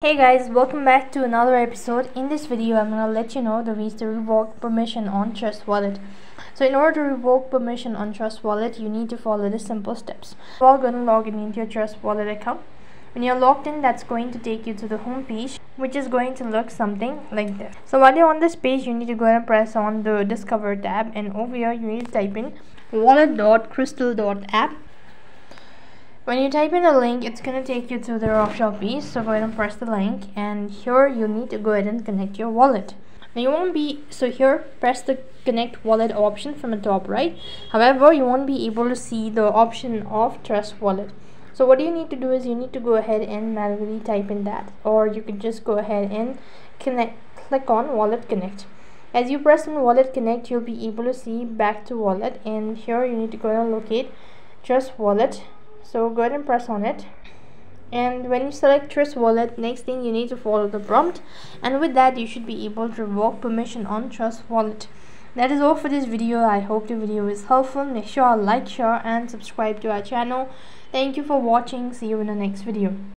Hey guys, welcome back to another episode. In this video, I'm gonna let you know the ways to revoke permission on Trust Wallet. So in order to revoke permission on Trust Wallet, you need to follow the simple steps. We're all gonna log in into your Trust Wallet account. When you're logged in, that's going to take you to the home page, which is going to look something like this. So while you're on this page, you need to go ahead and press on the Discover tab, and over here you need to type in wallet.crystal.app when you type in a link it's going to take you to the offshore piece so go ahead and press the link and here you need to go ahead and connect your wallet. Now you won't be so here press the connect wallet option from the top right. However you won't be able to see the option of trust wallet. So what do you need to do is you need to go ahead and manually type in that or you can just go ahead and connect click on wallet connect. As you press on wallet connect you'll be able to see back to wallet and here you need to go and locate trust wallet so go ahead and press on it. And when you select trust wallet next thing you need to follow the prompt. And with that you should be able to revoke permission on trust wallet. That is all for this video. I hope the video is helpful. Make sure like share and subscribe to our channel. Thank you for watching. See you in the next video